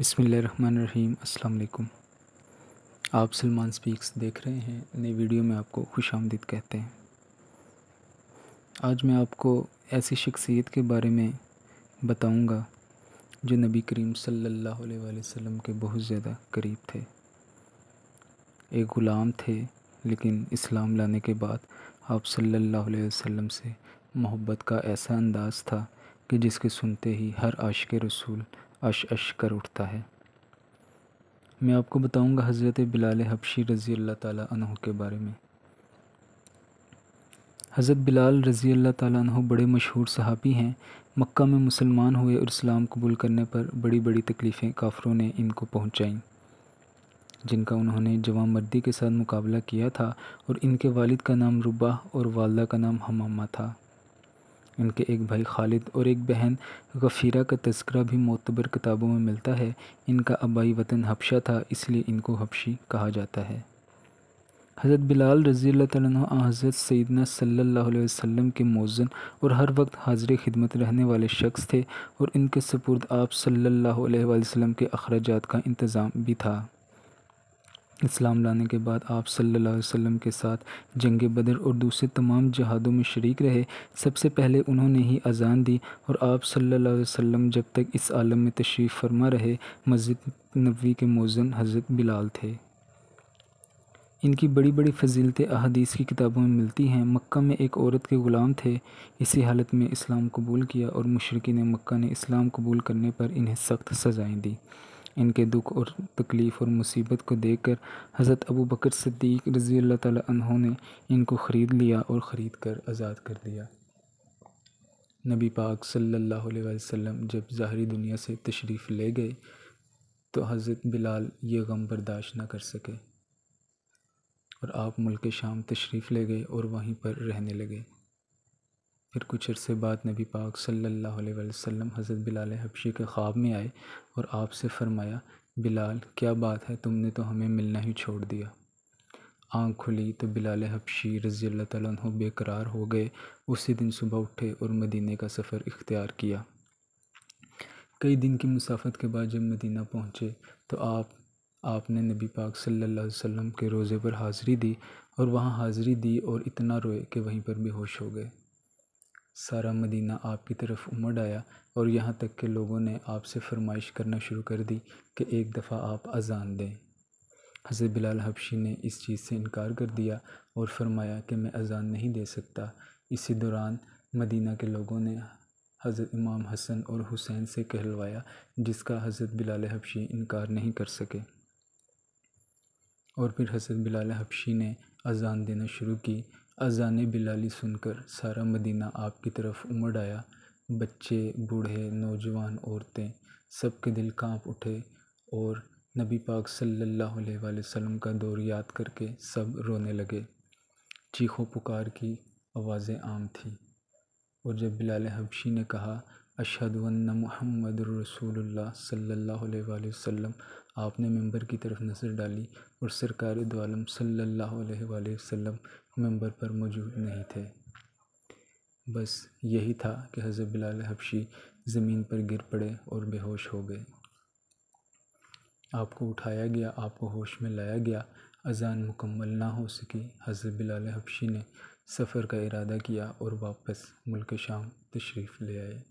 बिसमीम अल्लाम आप सलमान स्पीक्स देख रहे हैं, नई वीडियो में आपको खुश आमदीद कहते हैं। आज मैं आपको ऐसी शख्सियत के बारे में बताऊँगा, जो नबी करीम सल्लल्लाहु अलैहि वसल्लम के बहुत ज़्यादा करीब थे। एक ग़ुलाम थे, लेकिन इस्लाम लाने के बाद आप सल्लल्लाहु अलैहि वसल्लम से मोहब्बत का ऐसा अंदाज़ था कि जिसके सुनते ही हर आशिक रसूल अश अश कर उठता है। मैं आपको बताऊँगा हज़रत बिलाल हबशी रज़ी अल्लाह ताला के बारे में। हज़रत बिलाल रज़ी अल्लाह ताला बड़े मशहूर सहाबी हैं। मक्का में मुसलमान हुए और इस्लाम कबूल करने पर बड़ी बड़ी तकलीफ़ें काफरों ने इनको पहुंचाईं, जिनका उन्होंने जवान मर्दी के साथ मुकाबला किया था और इनके वालिद का नाम रुबा और वालदा का नाम हमामा था। इनके एक भाई खालिद और एक बहन गफ़ीरा का तस्करा भी मोतबर किताबों में मिलता है। इनका आबाई वतन हबशा था, इसलिए इनको हबशी कहा जाता है। हज़रत बिलाल रज़ी हज़रत सैदना अलैहि वसल्लम के मौज़न और हर वक्त हाजिर खिदमत रहने वाले शख्स थे और इनके सपुर्द आप अलैहि वसल्लम के अखराज का इंतज़ाम भी था। इस्लाम लाने के बाद आप सल्लल्लाहु अलैहि वसल्लम के साथ जंग बदर और दूसरे तमाम जहादों में शरीक रहे। सबसे पहले उन्होंने ही अजान दी और आप सल्लल्लाहु अलैहि वसल्लम जब तक इस आलम में तशरीफ़ फरमा रहे, मस्जिद नबी के मौज़न हज़रत बिलाल थे। इनकी बड़ी बड़ी फजीलतें अहदीस की किताबों में मिलती हैं। मक्का में एक औरत के ग़ुलाम थे। इसी हालत में इस्लाम कबूल किया और मुशरकिन मक्का ने इस्लाम कबूल करने पर इन्हें सख्त सज़ाएँ दी। इनके दुख और तकलीफ़ और मुसीबत को देखकर हज़रत अबू बकर सिद्दीक रज़ी अल्लाह अन्हों ने इनको ख़रीद लिया और ख़रीद कर आज़ाद कर दिया। नबी पाक सल्लल्लाहु अलैहि वसल्लम जब ज़ाहरी दुनिया से तशरीफ़ ले गए तो हज़रत बिलाल ये गम बर्दाश्त ना कर सके और आप मुल्क शाम तशरीफ़ ले गए और वहीं पर रहने लगे। फिर कुछ अरसे बाद नबी पाक सल्लल्लाहु अलैहि वसल्लम हज़रत बिलाल हबशी के ख्वाब में आए और आपसे फ़रमाया, बिलाल, क्या बात है? तुमने तो हमें मिलना ही छोड़ दिया। आँख खुली तो बिलाल हबशी रज़ी अल्लाह तु बेकरार हो गए। उसी दिन सुबह उठे और मदीने का सफ़र इख्तियार किया। कई दिन की मुसाफत के बाद जब मदीना पहुँचे तो आप, आपने नबी पाक सल्लल्लाहु अलैहि वसल्लम के रोज़े पर हाज़िरी दी और वहाँ हाज़िरी दी और इतना रोए कि वहीं पर बेहोश हो गए। सारा मदीना आपकी तरफ़ उमड़ आया और यहाँ तक के लोगों ने आपसे फरमाइश करना शुरू कर दी कि एक दफ़ा आप अजान दें। हज़रत बिलाल हबशी ने इस चीज़ से इनकार कर दिया और फरमाया कि मैं अजान नहीं दे सकता। इसी दौरान मदीना के लोगों ने हज़रत इमाम हसन और हुसैन से कहलवाया, जिसका हज़रत बिलाल हबशी इनकार नहीं कर सके। और फिर हज़रत बिलाल हबशी ने अजान देना शुरू की अजान बिलाली सुनकर सारा मदीना आपकी तरफ़ उमड़ आया। बच्चे, बूढ़े, नौजवान औरतें सबके दिल काँप उठे और नबी पाक सल्लल्लाहु अलैहि वसल्लम का दौर याद करके सब रोने लगे। चीखों पुकार की आवाज़ें आम थीं और जब बिलाल हबशी ने कहा अशहदुन्न मोहम्मद रसूलुल्लाह सल्लल्लाहु अलैहि वसल्लम, आपने मेंबर की तरफ़ नज़र डाली और सरकार सल्लल्लाहु अलैहि वसल्लम मेंबर पर मौजूद नहीं थे। बस यही था कि हज़रत बिलाल हबशी ज़मीन पर गिर पड़े और बेहोश हो गए। आपको उठाया गया, आपको होश में लाया गया, अजान मुकम्मल ना हो सकी, हज़रत बिलाल हबशी ने सफ़र का इरादा किया और वापस मुल्क शाम तशरीफ़ ले आए।